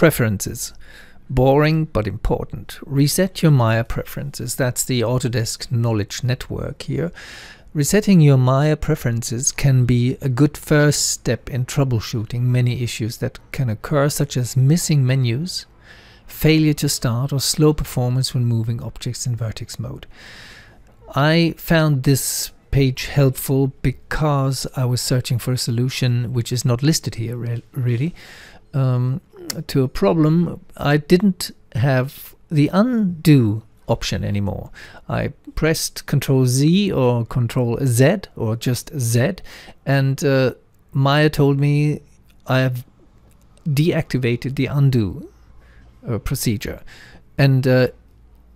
Preferences. Boring but important. Reset your Maya preferences. That's the Autodesk Knowledge Network here. Resetting your Maya preferences can be a good first step in troubleshooting many issues that can occur, such as missing menus, failure to start, or slow performance when moving objects in vertex mode. I found this page helpful because I was searching for a solution which is not listed here re really um, to a problem I didn't have the undo option anymore. I pressed Control Z or Control Z or just Z, and uh, Maya told me I have deactivated the undo uh, procedure, and uh,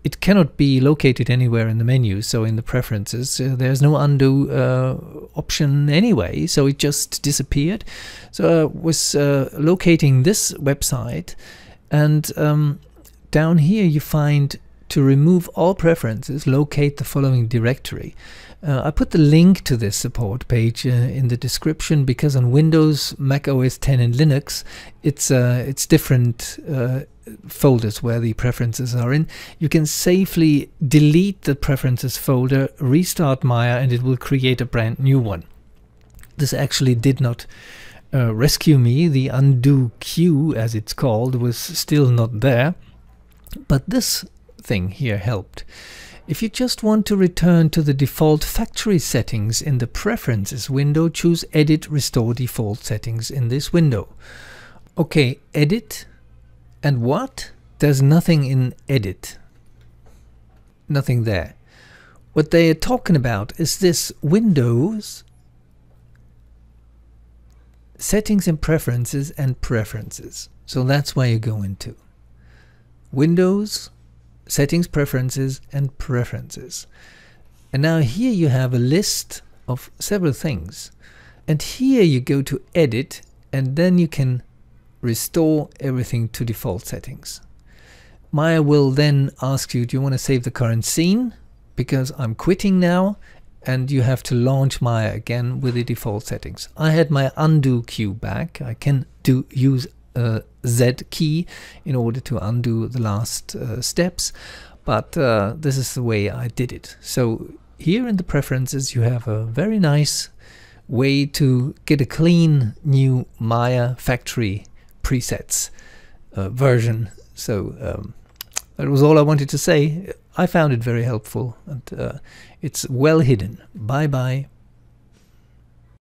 it cannot be located anywhere in the menu. So in the preferences, uh, there's no undo uh, option anyway. So it just disappeared. So I was uh, locating this website, and um, down here you find to remove all preferences, locate the following directory. Uh, I put the link to this support page uh, in the description because on Windows, Mac OS 10 and Linux, it's uh, it's different folders where the preferences are in. You can safely delete the preferences folder, restart Maya and it will create a brand new one. This actually did not uh, rescue me. The undo queue, as it's called, was still not there. But this thing here helped. If you just want to return to the default factory settings in the Preferences window, choose Edit Restore Default Settings in this window. Okay, Edit and what? There's nothing in Edit. Nothing there. What they are talking about is this Windows Settings and Preferences and Preferences. So that's where you go into. Windows settings, preferences, and preferences. And now here you have a list of several things. And here you go to edit and then you can restore everything to default settings. Maya will then ask you, do you want to save the current scene? Because I'm quitting now and you have to launch Maya again with the default settings. I had my undo queue back. I can do use a Z key in order to undo the last uh, steps. But uh, this is the way I did it. So here in the preferences you have a very nice way to get a clean new Maya factory presets uh, version. So um, that was all I wanted to say. I found it very helpful and uh, it's well hidden. Bye bye.